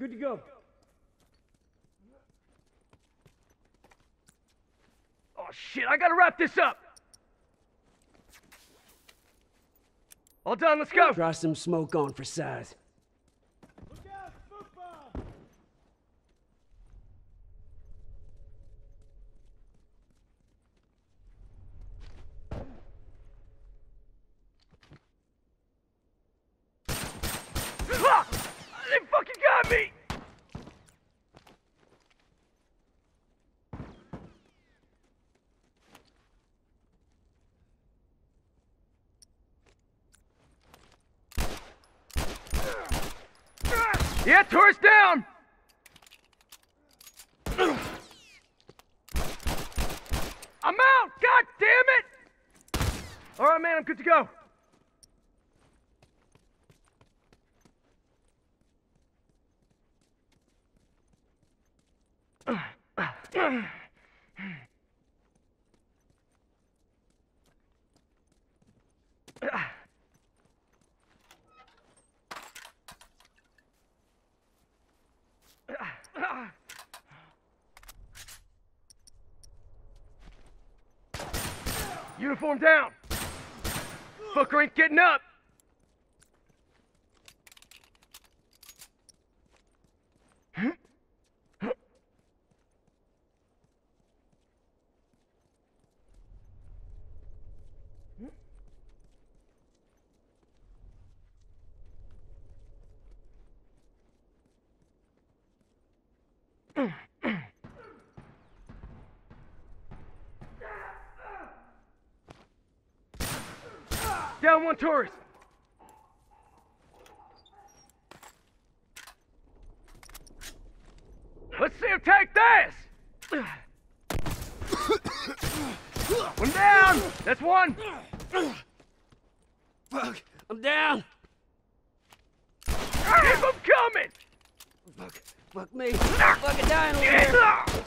Good to go. Oh shit, I gotta wrap this up. All done, let's go. Try some smoke on for size. Ah! They fucking got me! Yeah, tourist down! I'm out! God damn it! Alright, man, I'm good to go. Uniform down! Fucker ain't getting up! Down one tourist! Let's see him take this! One down! That's one! Fuck, I'm down. Keep him coming! Fuck, fuck me. Fucking dying over here.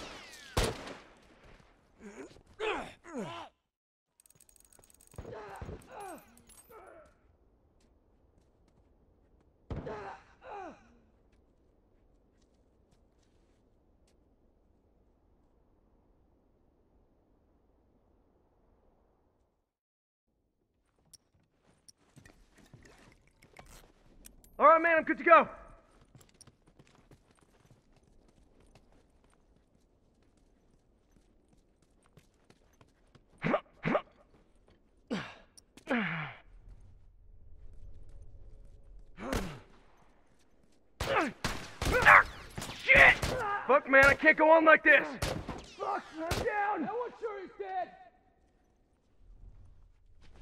All right, man, I'm good to go. Shit! Fuck, man, I can't go on like this. Fuck, I'm down. No one's sure he's dead.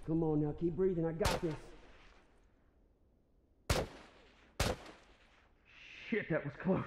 Come on now, keep breathing. I got this. Shit, that was close.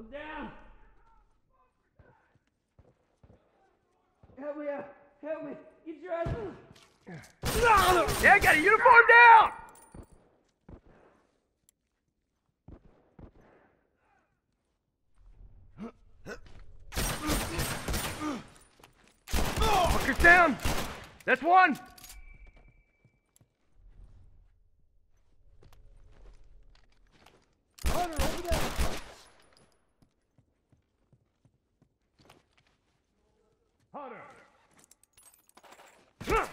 I'm down. Help me out. Help me. Get your ass. Yeah, I got a uniform down! Fucker's down! That's one! Hunter, over there. Hunter! Fucker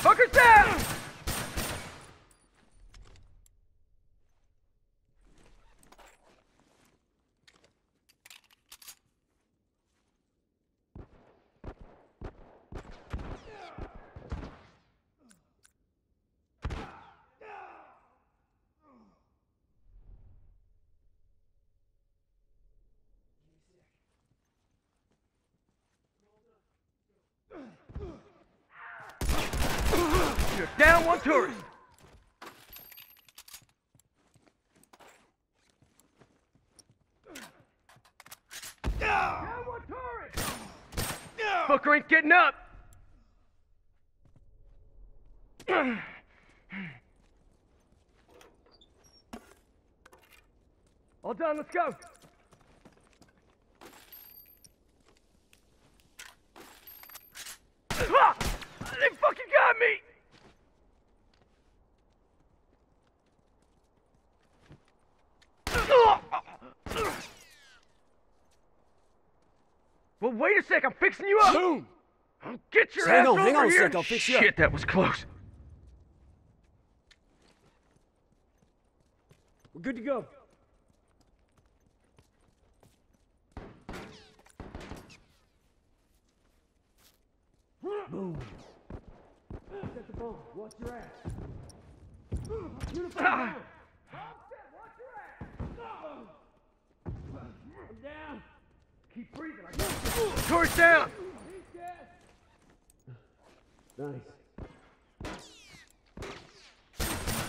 Fuckers down! You're down one tourist. Down one tourist. Fucker ain't getting up. All done, let's go. Ah! They fucking got me! Well, wait a sec, I'm fixing you up! Boom! Get your Hang ass on, over hang on a here! sec, I'll fix you up. Shit, that was close. We're good to go. Boom. Set the bomb. Watch your ass. Uniform Ah. down. I'm down. Keep breathing, I got you. Torch down! Nice.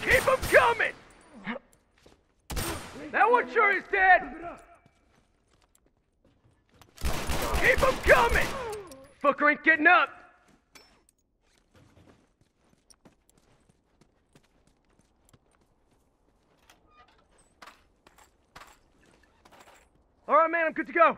Keep them coming! That one sure is dead! Keep them coming! Fucker ain't getting up! Alright, man, I'm good to go.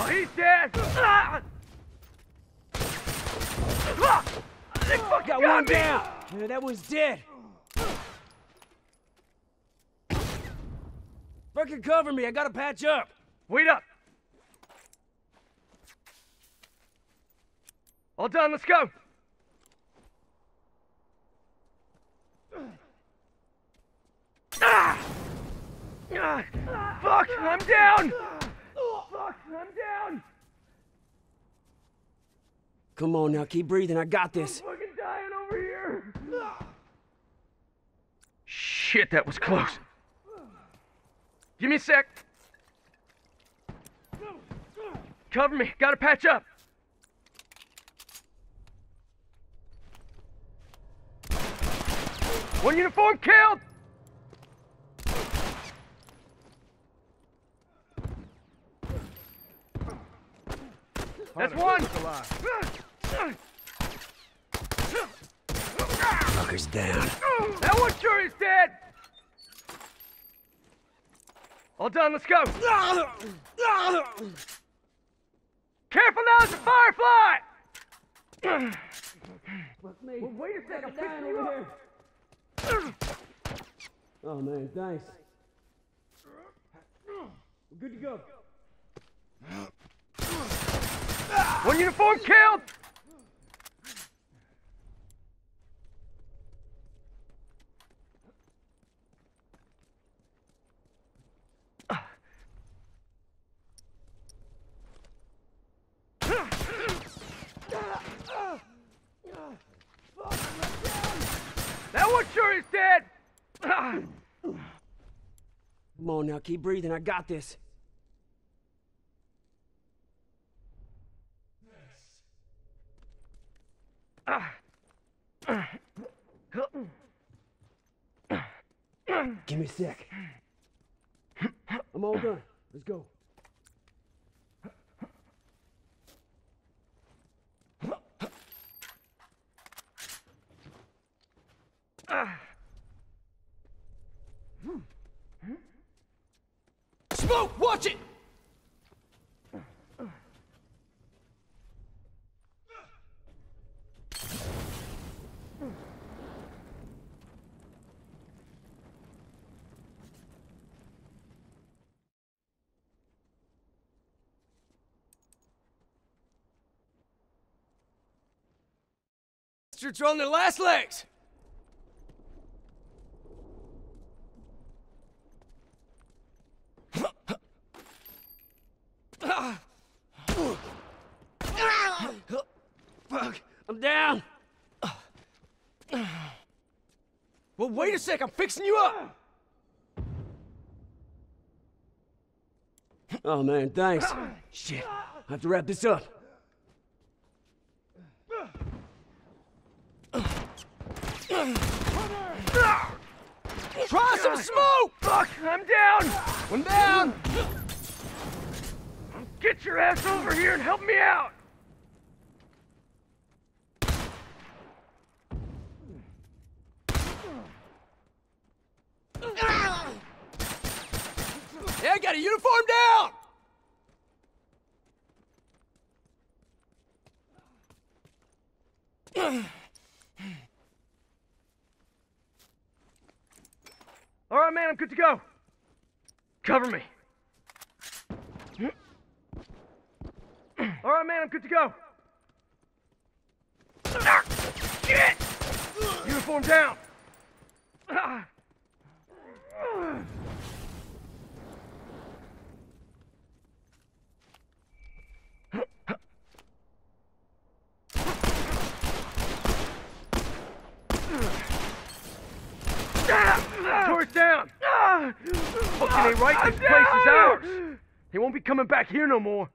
Oh, he's dead! Ah! Ah! They fucking Got got one me! down. Yeah, that was dead. Fucking cover me. I gotta patch up. Wait up! All done, let's go! Ah! Ah! Fuck, I'm down! Fuck, I'm down! Come on now, keep breathing. I got this. Fucking dying over here! Shit, that was close. Give me a sec. Cover me, gotta patch up. One uniform killed! That's one! Fucker's down. That one sure is dead! All done, let's go! Careful now, it's a firefly! me. Well, wait a second, I'm Down you over up. here. Oh man, thanks. We're good to go. One uniform killed! That one sure is dead! Come on now, keep breathing. I got this. Give me a sec. I'm all done. Let's go. Smoke! Watch it! You're on their last legs! Wait a sec, I'm fixing you up! Oh, man, thanks. Shit. I have to wrap this up. Try some smoke! Fuck, I'm down! One down! Get your ass over here and help me out! Yeah, I got a uniform down! All right, man, I'm good to go. Cover me. All right, man, I'm good to go. Uniform down. Ah. Torch down! Fucking ain't right, this place is ours! They won't be coming back here no more.